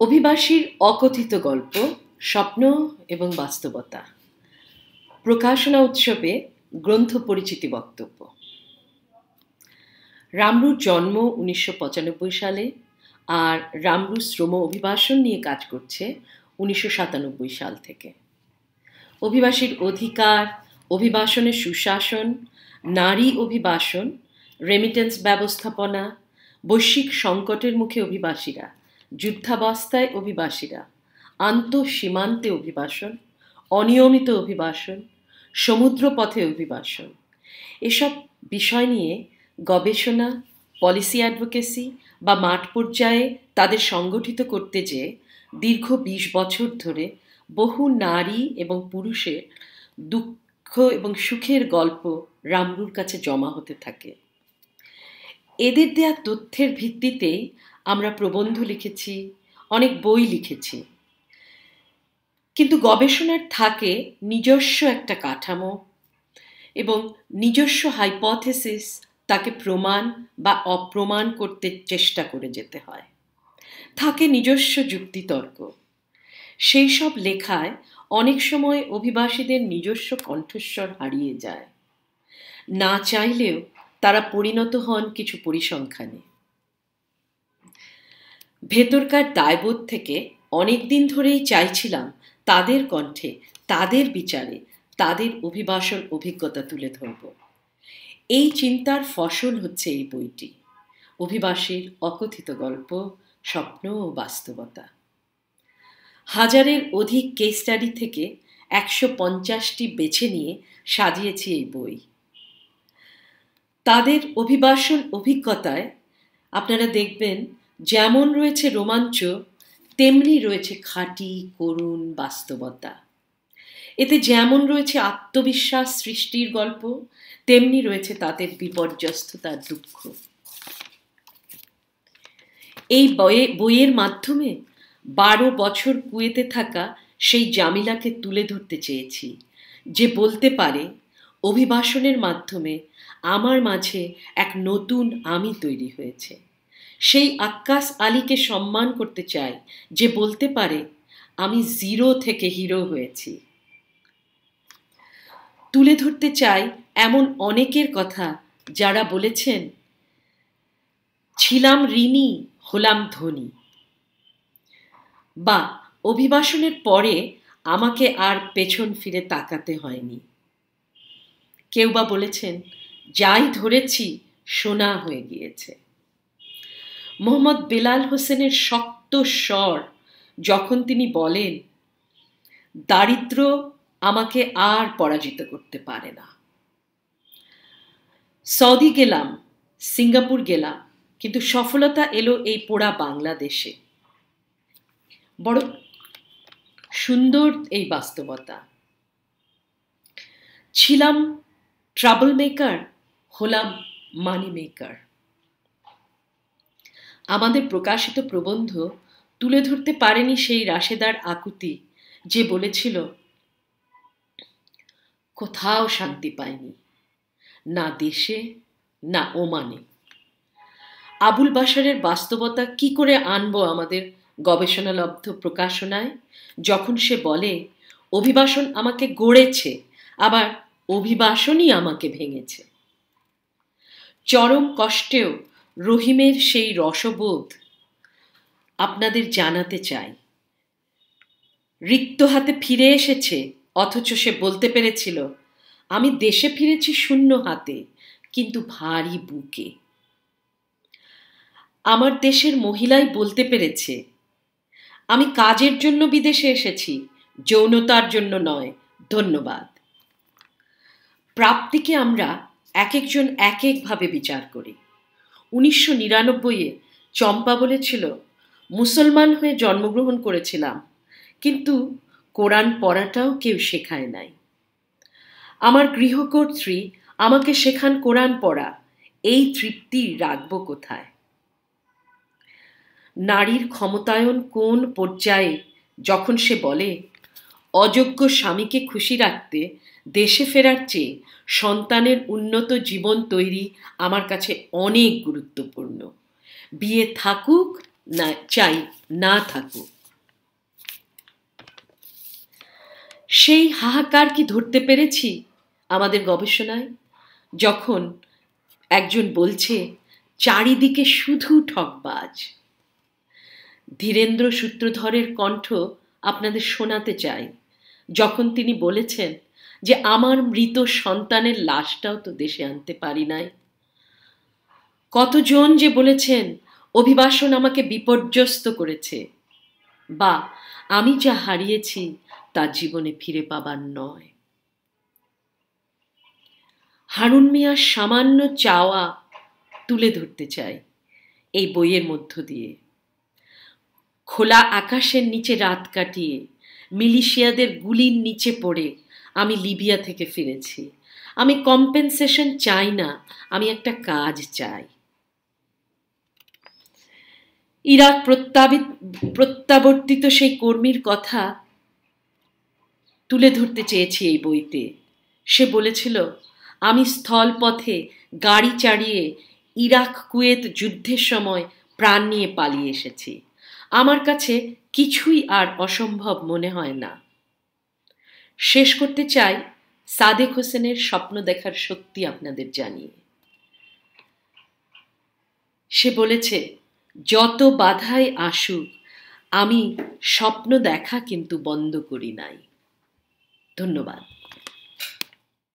অভিবাসীর অকথিত গল্প, স্বপ্ন এবং বাস্তবতা। প্রকাশনা উৎসবে গ্রন্থ পরিচিতি বক্তব্য। রামরুর জন্ম উনিশশো পঁচানব্বই সালে আর রামরু শ্রম অভিবাসন নিয়ে কাজ করছে উনিশশো সাতানব্বই সাল থেকে। অভিবাসীর অধিকার, অভিবাসনের সুশাসন, নারী অভিবাসন রেমিটেন্স ব্যবস্থাপনা, বৈশ্বিক সংকটের মুখে অভিবাসীরা যুদ্ধাবস্থায় অভিবাসীরা, আন্তঃসীমান্তে অভিবাসন, অনিয়মিত অভিবাসন, সমুদ্রপথে অভিবাসন। এসব বিষয় নিয়ে গবেষণা পলিসি অ্যাডভোকেসি বা মাঠ পর্যায়ে তাদের সংগঠিত করতে যে দীর্ঘ ২০ বছর ধরে বহু নারী এবং পুরুষের দুঃখ এবং সুখের গল্প রামরুর কাছে জমা হতে থাকে। এদের দেয়া তথ্যের ভিত্তিতেই আমরা প্রবন্ধ লিখেছি, অনেক বই লিখেছি। কিন্তু গবেষণার থাকে নিজস্ব একটা কাঠামো এবং নিজস্ব হাইপথেসিস তাকে প্রমাণ বা অপ্রমাণ করতে চেষ্টা করে যেতে হয়। থাকে নিজস্ব যুক্তিতর্ক। সেই সব লেখায় অনেক সময় অভিবাসীদের নিজস্ব কণ্ঠস্বর হারিয়ে যায়। না চাইলেও তারা পরিণত হন কিছু পরিসংখ্যানে। ভেতরকার দায়বোধ থেকে অনেক দিন ধরেই চাইছিলাম তাদের কণ্ঠে, তাদের বিচারে, তাদের অভিবাসন অভিজ্ঞতা তুলে ধরব। এই চিন্তার ফসল হচ্ছে এই বইটি। অভিবাসীর অকথিত গল্প, স্বপ্ন ও বাস্তবতা। হাজারের অধিক কেস স্টাডি থেকে একশো পঞ্চাশটি বেছে নিয়ে সাজিয়েছি এই বই। তাদের অভিবাসন অভিজ্ঞতায় আপনারা দেখবেন যেমন রয়েছে রোমাঞ্চ, তেমনি রয়েছে খাঁটি, করুণ বাস্তবতা। এতে যেমন রয়েছে আত্মবিশ্বাস সৃষ্টির গল্প, তেমনি রয়েছে তাদের বিপর্যস্ততার দুঃখ। এই বইয়ে, বইয়ের মাধ্যমে বারো বছর কুয়েতে থাকা সেই জামিলাকে তুলে ধরতে চেয়েছি, যে বলতে পারে অভিবাসনের মাধ্যমে আমার মাঝে এক নতুন আমি তৈরি হয়েছে। সেই আক্কাস আলীকে সম্মান করতে চাই যে বলতে পারে, আমি জিরো থেকে হিরো হয়েছি। তুলে ধরতে চাই এমন অনেকের কথা যারা বলেছেন, ছিলাম ঋণী, হলাম ধনী। বা, অভিবাসনের পরে আমাকে আর পেছন ফিরে তাকাতে হয়নি। কেউ বা বলেছেন, যাই ধরেছি, সোনা হয়ে গিয়েছে। মোহাম্মদ বেলাল হোসেনের শক্ত স্বর যখন তিনি বলেন, দারিদ্র আমাকে আর পরাজিত করতে পারে না। সৌদি গেলাম, সিঙ্গাপুর গেলাম, কিন্তু সফলতা এলো এই পোড়া বাংলাদেশে। বড় সুন্দর এই বাস্তবতা। ছিলাম ট্রাবল মেকার হলাম মানি মেকার আমাদের প্রকাশিত প্রবন্ধ তুলে ধরতে পারেনি সেই রাশেদার আকুতি যে বলেছিল, কোথাও শান্তি পায়নি না দেশে, না ওমানে। আবুল বাসারের বাস্তবতা কি করে আনব আমাদের গবেষণালব্ধ প্রকাশনায় যখন সে বলে, অভিবাসন আমাকে গড়েছে, আবার অভিবাসনই আমাকে ভেঙেছে। চরম কষ্টেও রহিমের সেই রসবোধ আপনাদের জানাতে চাই। রিক্ত হাতে ফিরে এসেছে, অথচ সে বলতে পেরেছিল, আমি দেশে ফিরেছি শূন্য হাতে, কিন্তু ভারী বুকে। আমার দেশের মহিলাই বলতে পেরেছে, আমি কাজের জন্য বিদেশে এসেছি, যৌনতার জন্য নয়, ধন্যবাদ। প্রাপ্তিকে আমরা এক একজন এক একভাবে বিচার করি। উনিশশো নিরানব্বইয়ে চম্পা বলেছিল, মুসলমান হয়ে জন্মগ্রহণ করেছিলাম, কিন্তু কোরআন পড়াটাও কেউ শেখায় নাই। আমার গৃহকর্ত্রী আমাকে শেখান কোরআন পড়া, এই তৃপ্তি রাখব কোথায়? নারীর ক্ষমতায়ন কোন পর্যায়ে যখন সে বলে অযোগ্য স্বামীকে খুশি রাখতে দেশে ফেরার চেয়ে সন্তানের উন্নত জীবন তৈরি আমার কাছে অনেক গুরুত্বপূর্ণ। বিয়ে থাকুক না, চাই না থাকুক। সেই হাহাকার কি ধরতে পেরেছি আমাদের গবেষণায়? যখন একজন বলছে, চারিদিকে শুধু ঠকবাজ। ধীরেন্দ্র সূত্রধরের কণ্ঠ আপনাদের শোনাতে চাই। যখন তিনি বলেছেন যে, আমার মৃত সন্তানের লাশটাও তো দেশে আনতে পারি নাই। কতজন যে বলেছেন, অভিবাসন আমাকে বিপর্যস্ত করেছে। বা, আমি যা হারিয়েছি, তা জীবনে ফিরে পাবার নয়। হারুন মিয়ার সামান্য চাওয়া তুলে ধরতে চাই এই বইয়ের মধ্য দিয়ে। খোলা আকাশের নিচে রাত কাটিয়ে মিলিশিয়াদের গুলির নিচে পড়ে আমি লিবিয়া থেকে ফিরেছি। আমি কম্পেনসেশন চাই না, আমি একটা কাজ চাই। ইরাক প্রত্যাবিত প্রত্যাবর্তিত সেই কর্মীর কথা তুলে ধরতে চেয়েছি এই বইতে। সে বলেছিল, আমি স্থলপথে গাড়ি চাড়িয়ে ইরাক কুয়েত যুদ্ধের সময় প্রাণ নিয়ে পালিয়ে এসেছি। আমার কাছে কিছুই আর অসম্ভব মনে হয় না। শেষ করতে চাই সাদেক হোসেনের স্বপ্ন দেখার শক্তি আপনাদের জানিয়ে। সে বলেছে, যত বাধাই আসুক, আমি স্বপ্ন দেখা কিন্তু বন্ধ করি নাই। ধন্যবাদ।